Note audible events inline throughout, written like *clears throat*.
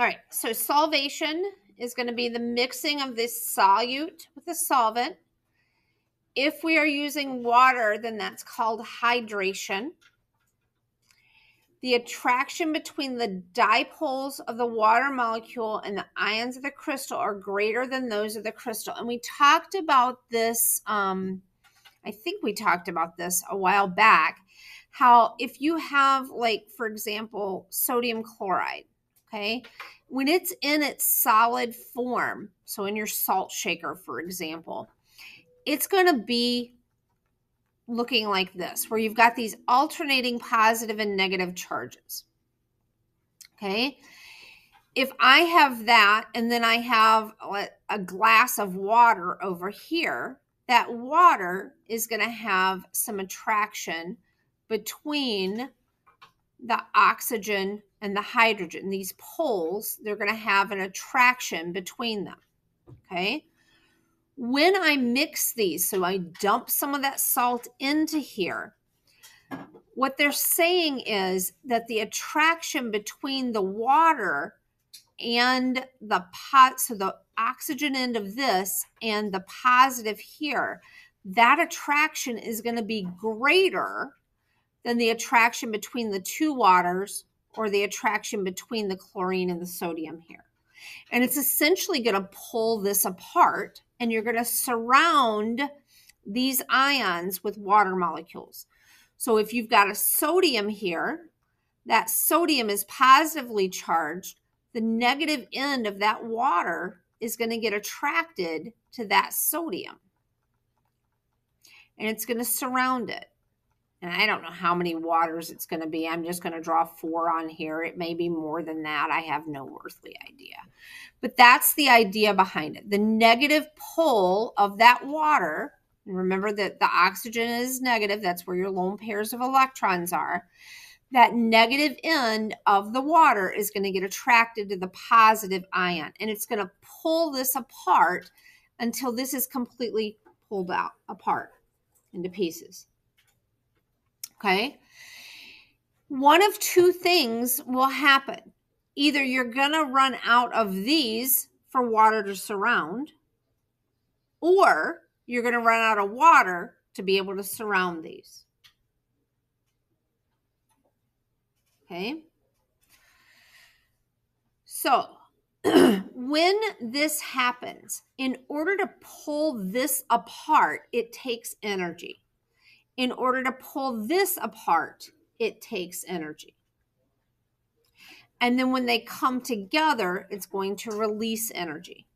All right, so solvation is going to be the mixing of this solute with the solvent. If we are using water, then that's called hydration. The attraction between the dipoles of the water molecule and the ions of the crystal are greater than those of the crystal. And we talked about this, um, I think we talked about this a while back, how if you have, like, for example, sodium chloride, okay, when it's in its solid form, so in your salt shaker, for example, it's going to be looking like this, where you've got these alternating positive and negative charges. Okay. If I have that and then I have uh, a glass of water over here, that water is going to have some attraction between the oxygen and the hydrogen. These poles, they're going to have an attraction between them. Okay. When I mix these, so I dump some of that salt into here, what they're saying is that the attraction between the water and the pot, so the oxygen end of this and the positive here, that attraction is going to be greater than the attraction between the two waters or the attraction between the chlorine and the sodium here. And it's essentially going to pull this apart and you're going to surround these ions with water molecules. So if you've got a sodium here, that sodium is positively charged. The negative end of that water is going to get attracted to that sodium. And it's going to surround it and I don't know how many waters it's going to be. I'm just going to draw four on here. It may be more than that. I have no earthly idea. But that's the idea behind it. The negative pole of that water, remember that the oxygen is negative, that's where your lone pairs of electrons are. That negative end of the water is going to get attracted to the positive ion, and it's going to pull this apart until this is completely pulled out apart into pieces. Okay. One of two things will happen. Either you're going to run out of these for water to surround, or you're going to run out of water to be able to surround these. Okay. So, *clears throat* when this happens, in order to pull this apart, it takes energy in order to pull this apart, it takes energy. And then when they come together, it's going to release energy.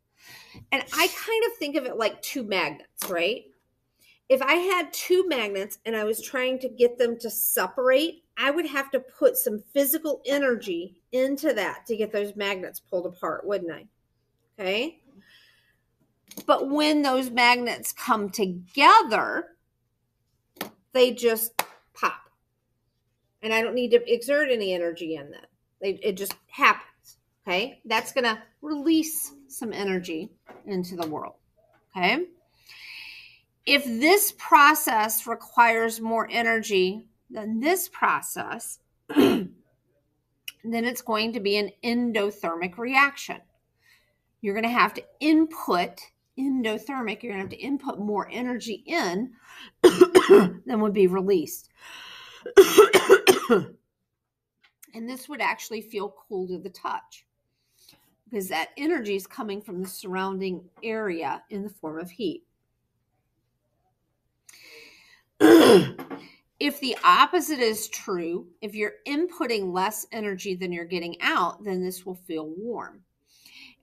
And I kind of think of it like two magnets, right? If I had two magnets and I was trying to get them to separate, I would have to put some physical energy into that to get those magnets pulled apart, wouldn't I? Okay. But when those magnets come together, they just pop. And I don't need to exert any energy in them. They, it just happens. Okay. That's going to release some energy into the world. Okay. If this process requires more energy than this process, *clears throat* then it's going to be an endothermic reaction. You're going to have to input endothermic, you're going to have to input more energy in *clears throat* *coughs* than would be released. *coughs* and this would actually feel cool to the touch because that energy is coming from the surrounding area in the form of heat. *coughs* if the opposite is true, if you're inputting less energy than you're getting out, then this will feel warm.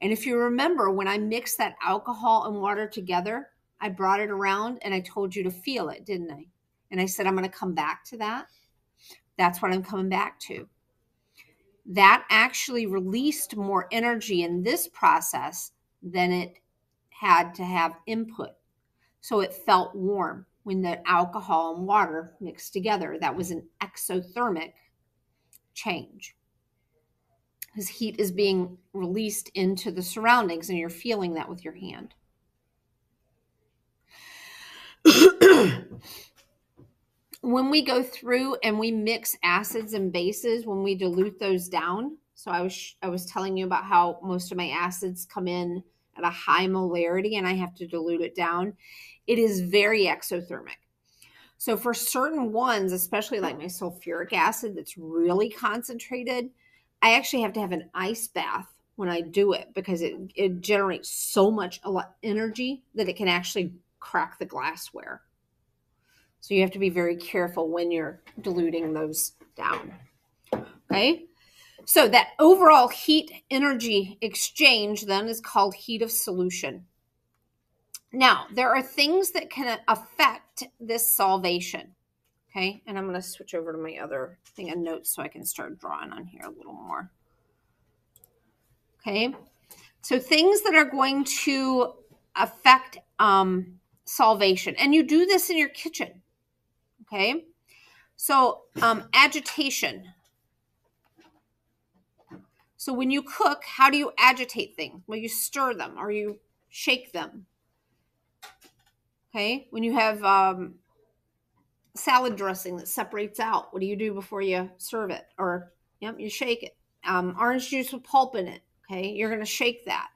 And if you remember, when I mixed that alcohol and water together, I brought it around and I told you to feel it, didn't I? And I said, I'm going to come back to that. That's what I'm coming back to. That actually released more energy in this process than it had to have input. So it felt warm when the alcohol and water mixed together. That was an exothermic change because heat is being released into the surroundings and you're feeling that with your hand. *coughs* when we go through and we mix acids and bases, when we dilute those down, So I was I was telling you about how most of my acids come in at a high molarity and I have to dilute it down. It is very exothermic. So for certain ones, especially like my sulfuric acid that's really concentrated, I actually have to have an ice bath when I do it because it, it generates so much energy that it can actually crack the glassware. So you have to be very careful when you're diluting those down. Okay. So that overall heat energy exchange then is called heat of solution. Now, there are things that can affect this solvation. Okay, and I'm going to switch over to my other thing of notes so I can start drawing on here a little more. Okay, so things that are going to affect um, solvation, and you do this in your kitchen. Okay, so um, agitation. So when you cook, how do you agitate things? Well, you stir them or you shake them. Okay, when you have um, salad dressing that separates out, what do you do before you serve it? Or, yep, you shake it. Um, orange juice with pulp in it. Okay, you're going to shake that.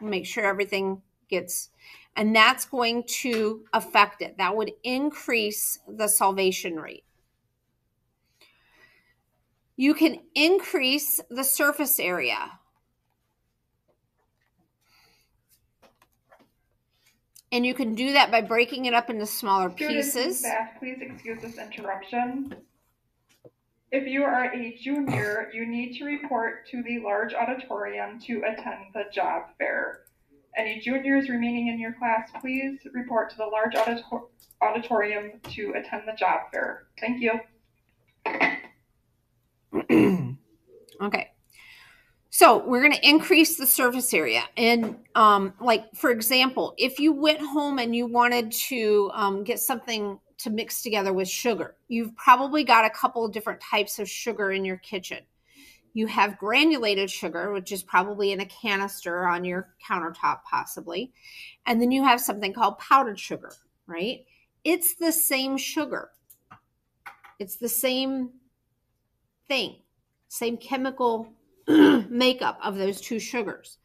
Make sure everything gets, and that's going to affect it. That would increase the solvation rate. You can increase the surface area. And you can do that by breaking it up into smaller pieces. Please excuse this interruption. If you are a junior, you need to report to the large auditorium to attend the job fair. Any juniors remaining in your class, please report to the large auditor auditorium to attend the job fair. Thank you. *clears throat* okay. So we're going to increase the surface area. And um, like, for example, if you went home and you wanted to um, get something to mix together with sugar, you've probably got a couple of different types of sugar in your kitchen. You have granulated sugar, which is probably in a canister on your countertop, possibly. And then you have something called powdered sugar, right? It's the same sugar. It's the same thing, same chemical *clears throat* makeup of those two sugars.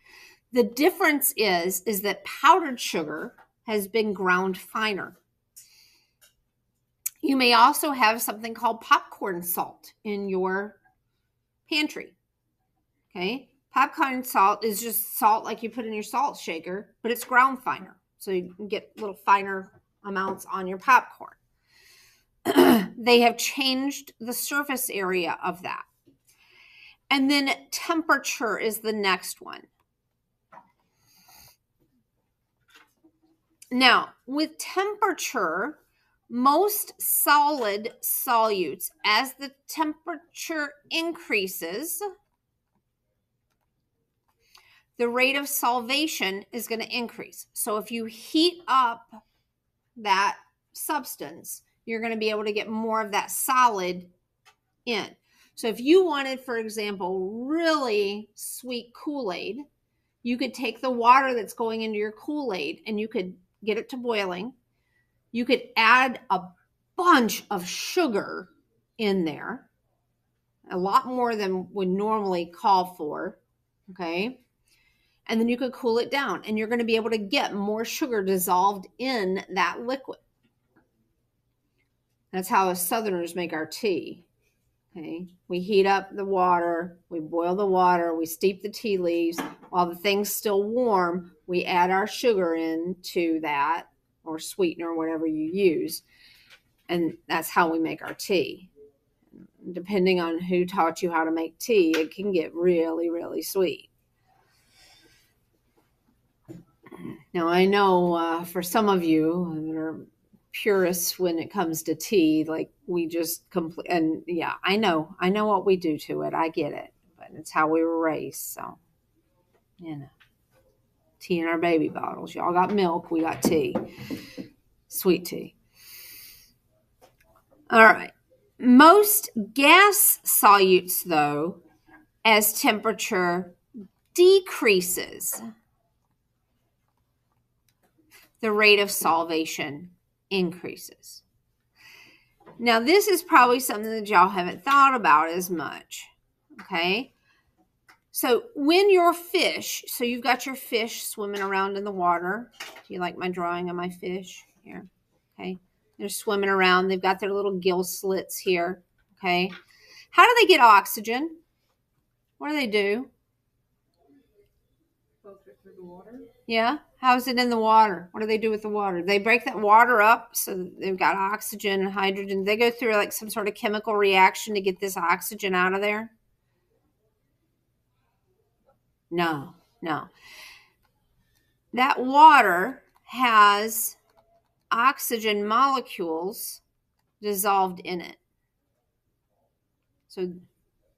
The difference is is that powdered sugar has been ground finer. You may also have something called popcorn salt in your pantry. Okay? Popcorn salt is just salt like you put in your salt shaker, but it's ground finer. So you get little finer amounts on your popcorn. *clears throat* they have changed the surface area of that. And then temperature is the next one. Now, with temperature, most solid solutes, as the temperature increases, the rate of solvation is going to increase. So if you heat up that substance, you're going to be able to get more of that solid in. So if you wanted, for example, really sweet Kool Aid, you could take the water that's going into your Kool Aid and you could get it to boiling. You could add a bunch of sugar in there, a lot more than would normally call for. Okay. And then you could cool it down and you're going to be able to get more sugar dissolved in that liquid. That's how us Southerners make our tea. Okay. We heat up the water, we boil the water, we steep the tea leaves. While the thing's still warm, we add our sugar into that or sweetener, whatever you use. And that's how we make our tea. Depending on who taught you how to make tea, it can get really, really sweet. Now, I know uh, for some of you that are purists when it comes to tea. Like we just complete, and yeah, I know, I know what we do to it. I get it, but it's how we were raised. So, you know, tea in our baby bottles. Y'all got milk, we got tea, sweet tea. All right. Most gas solutes, though, as temperature decreases, the rate of solvation increases. Now, this is probably something that y'all haven't thought about as much. Okay. So when your fish, so you've got your fish swimming around in the water. Do you like my drawing of my fish here? Okay. They're swimming around. They've got their little gill slits here. Okay. How do they get oxygen? What do they do? Through the water. Yeah. How's it in the water? What do they do with the water? They break that water up so they've got oxygen and hydrogen. They go through like some sort of chemical reaction to get this oxygen out of there. No, no. That water has oxygen molecules dissolved in it. So,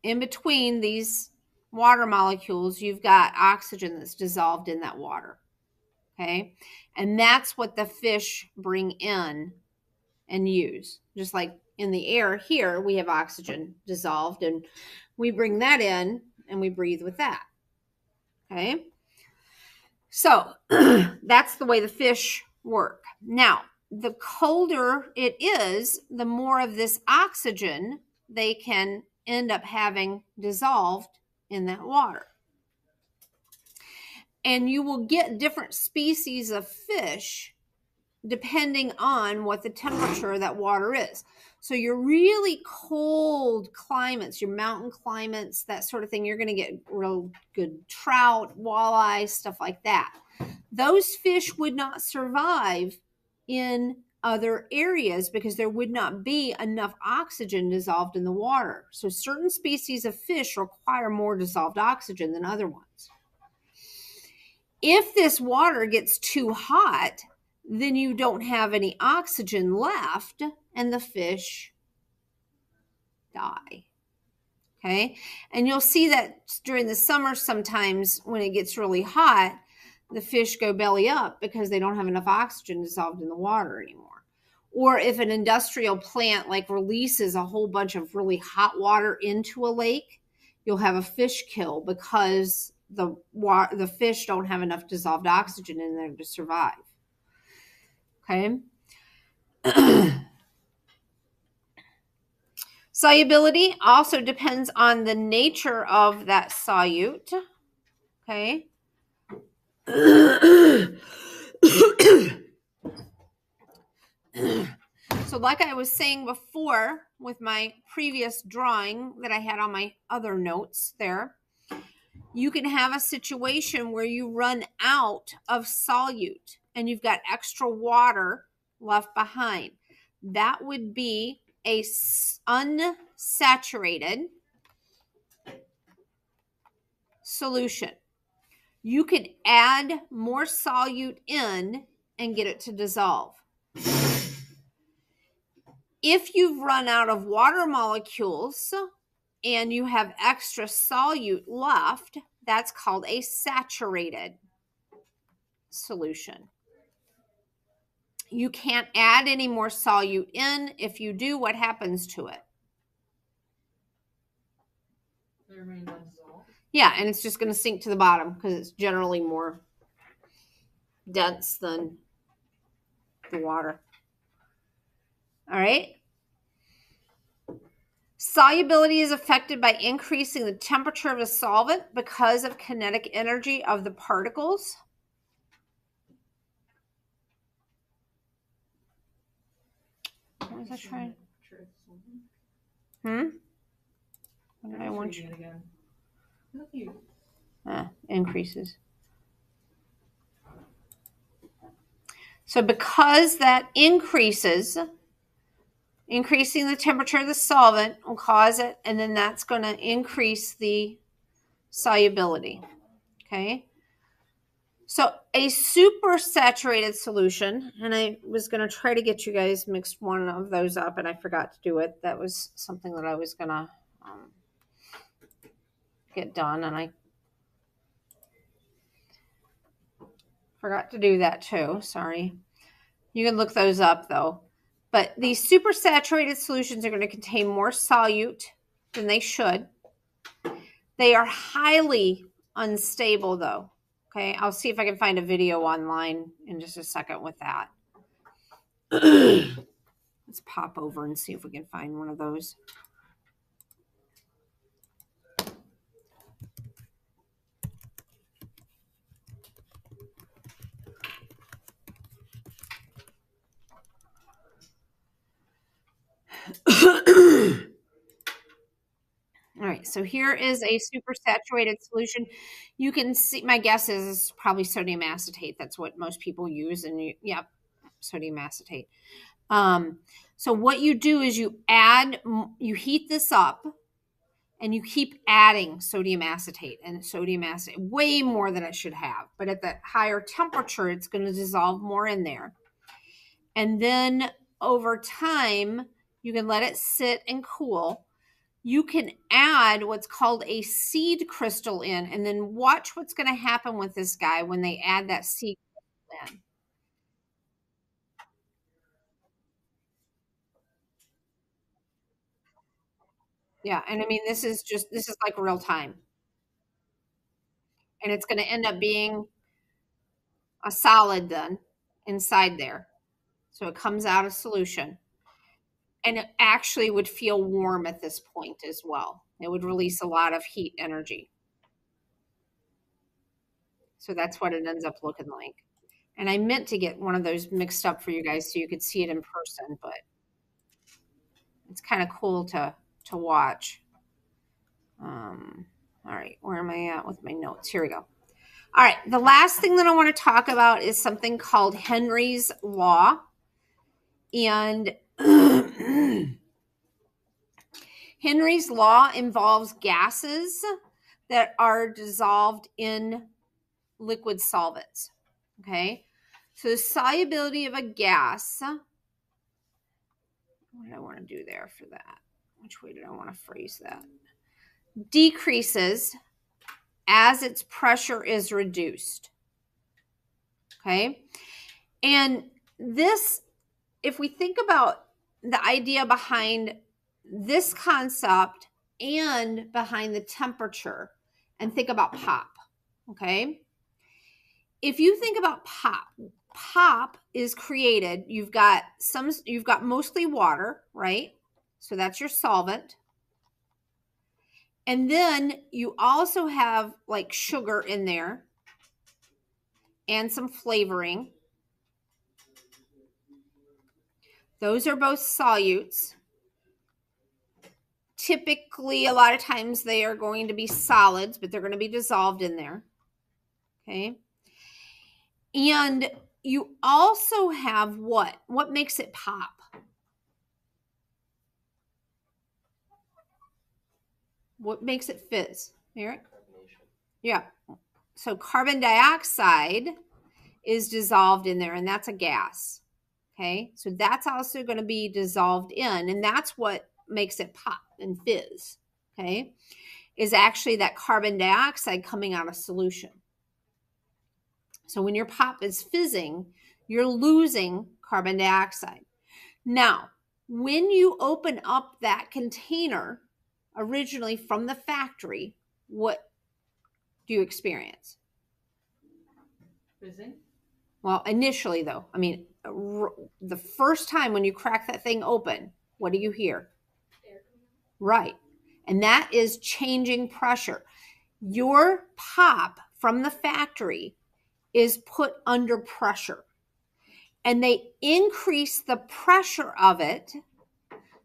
in between these water molecules, you've got oxygen that's dissolved in that water. Okay. And that's what the fish bring in and use. Just like in the air here, we have oxygen dissolved, and we bring that in and we breathe with that. Okay. So *clears throat* that's the way the fish work. Now, the colder it is, the more of this oxygen they can end up having dissolved in that water. And you will get different species of fish depending on what the temperature of that water is. So your really cold climates, your mountain climates, that sort of thing, you're going to get real good trout, walleye, stuff like that. Those fish would not survive in other areas because there would not be enough oxygen dissolved in the water. So certain species of fish require more dissolved oxygen than other ones. If this water gets too hot, then you don't have any oxygen left and the fish die. Okay. And you'll see that during the summer, sometimes when it gets really hot, the fish go belly up because they don't have enough oxygen dissolved in the water anymore. Or if an industrial plant like releases a whole bunch of really hot water into a lake, you'll have a fish kill because the water, the fish don't have enough dissolved oxygen in there to survive. Okay. *clears throat* Solubility also depends on the nature of that solute. Okay. so, like I was saying before with my previous drawing that I had on my other notes there, you can have a situation where you run out of solute and you've got extra water left behind. That would be a unsaturated solution. You could add more solute in and get it to dissolve. If you've run out of water molecules and you have extra solute left, that's called a saturated solution. You can't add any more solute in. If you do, what happens to it? Yeah, and it's just going to sink to the bottom because it's generally more dense than the water. All right. Solubility is affected by increasing the temperature of a solvent because of kinetic energy of the particles. Was I trying? Hmm? What did I want you? Ah, increases. So because that increases, increasing the temperature of the solvent will cause it, and then that's going to increase the solubility. Okay. So a super saturated solution, and I was going to try to get you guys mixed one of those up, and I forgot to do it. That was something that I was going to um, get done, and I forgot to do that too. Sorry. You can look those up though. But these super saturated solutions are going to contain more solute than they should. They are highly unstable though. Okay, I'll see if I can find a video online in just a second with that. *clears throat* Let's pop over and see if we can find one of those. *clears throat* So here is a super saturated solution. You can see, my guess is probably sodium acetate. That's what most people use. And you, yep, sodium acetate. Um, so what you do is you add, you heat this up and you keep adding sodium acetate and sodium acetate way more than it should have. But at the higher temperature, it's going to dissolve more in there. And then over time, you can let it sit and cool you can add what's called a seed crystal in and then watch what's going to happen with this guy when they add that seed in. Yeah, and I mean this is just this is like real time. And it's going to end up being a solid then inside there. So it comes out of solution and it actually would feel warm at this point as well. It would release a lot of heat energy. So that's what it ends up looking like. And I meant to get one of those mixed up for you guys so you could see it in person, but it's kind of cool to to watch. Um, all right, where am I at with my notes? Here we go. All right, the last thing that I want to talk about is something called Henry's Law. And *coughs* Henry's law involves gases that are dissolved in liquid solvents. Okay, so the solubility of a gas. What did I want to do there for that? Which way did I want to phrase that? Decreases as its pressure is reduced. Okay, and this, if we think about the idea behind this concept and behind the temperature and think about pop. Okay. If you think about pop, pop is created, you've got some, you've got mostly water, right? So that's your solvent. And then you also have like sugar in there and some flavoring. Those are both solutes. Typically, a lot of times they are going to be solids, but they're going to be dissolved in there. Okay. And you also have what? What makes it pop? What makes it fizz? Eric? Yeah. So carbon dioxide is dissolved in there, and that's a gas. Okay, so that's also going to be dissolved in, and that's what makes it pop and fizz. Okay, is actually that carbon dioxide coming out of solution. So when your pop is fizzing, you're losing carbon dioxide. Now, when you open up that container originally from the factory, what do you experience? Fizzing? Well, initially, though, I mean, the first time when you crack that thing open, what do you hear? Right. And that is changing pressure. Your pop from the factory is put under pressure. And they increase the pressure of it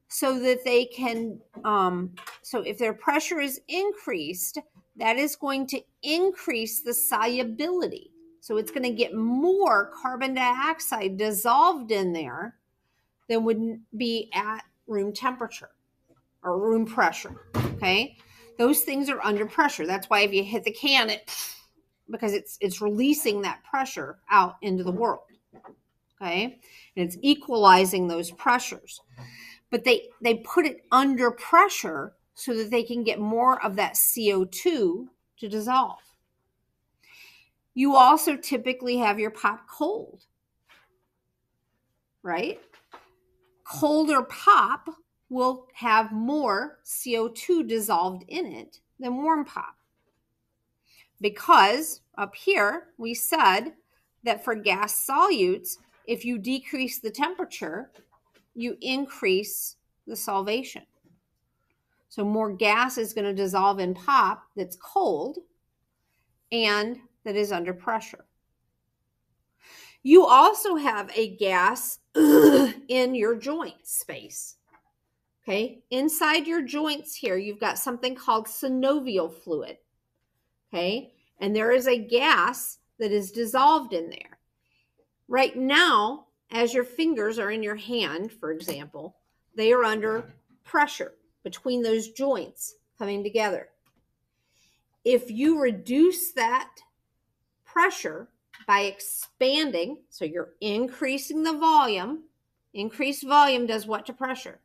so that they can, um, so if their pressure is increased, that is going to increase the solubility. So it's going to get more carbon dioxide dissolved in there than would be at room temperature or room pressure. Okay. Those things are under pressure. That's why if you hit the can, it *sniffs* because it's it's releasing that pressure out into the world. Okay. And it's equalizing those pressures. But they they put it under pressure so that they can get more of that CO2 to dissolve. You also typically have your pop cold, right? Colder pop will have more CO2 dissolved in it than warm pop. Because up here, we said that for gas solutes, if you decrease the temperature, you increase the solvation. So more gas is going to dissolve in pop that's cold and that is under pressure. You also have a gas *clears throat* in your joint space. Okay, inside your joints here, you've got something called synovial fluid. Okay, and there is a gas that is dissolved in there. Right now, as your fingers are in your hand, for example, they are under pressure between those joints coming together. If you reduce that pressure by expanding, so you're increasing the volume, increased volume does what to pressure?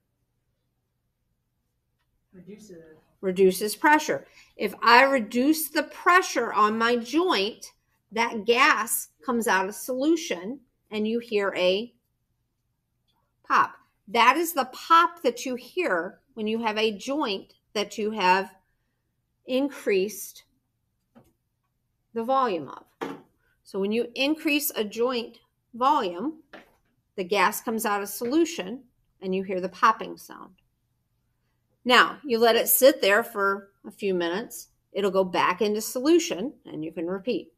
Reduces. Reduces pressure. If I reduce the pressure on my joint, that gas comes out of solution and you hear a pop. That is the pop that you hear when you have a joint that you have increased the volume of. So when you increase a joint volume, the gas comes out of solution and you hear the popping sound. Now, you let it sit there for a few minutes, it'll go back into solution and you can repeat.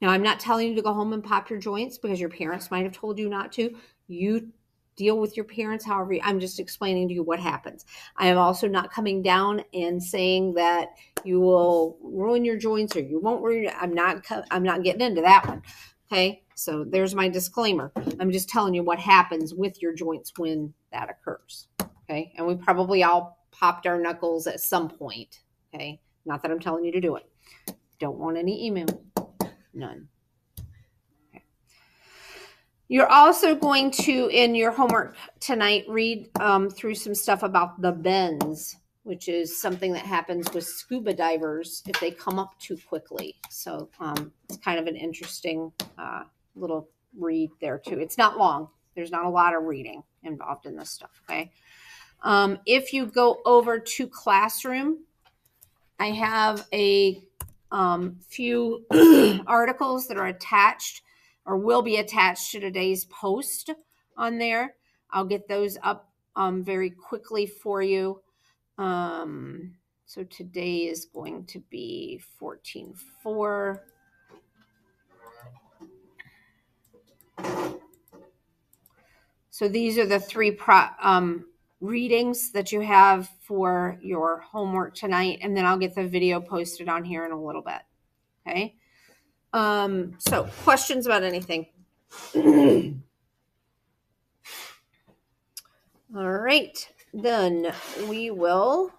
Now, I'm not telling you to go home and pop your joints because your parents might have told you not to. You deal with your parents however i'm just explaining to you what happens. I am also not coming down and saying that you will ruin your joints or you won't ruin i'm not i'm not getting into that one okay? So there's my disclaimer. I'm just telling you what happens with your joints when that occurs okay? And we probably all popped our knuckles at some point okay? Not that i'm telling you to do it. Don't want any email. None you're also going to, in your homework tonight, read um, through some stuff about the bends, which is something that happens with scuba divers if they come up too quickly. So um, it's kind of an interesting uh, little read there, too. It's not long, there's not a lot of reading involved in this stuff, okay? Um, if you go over to classroom, I have a um, few *clears throat* articles that are attached or will be attached to today's post on there. I'll get those up um, very quickly for you. Um, so today is going to be 14.4. So these are the three pro, um, readings that you have for your homework tonight, and then I'll get the video posted on here in a little bit. Okay. Um, so questions about anything? *clears throat* All right, then we will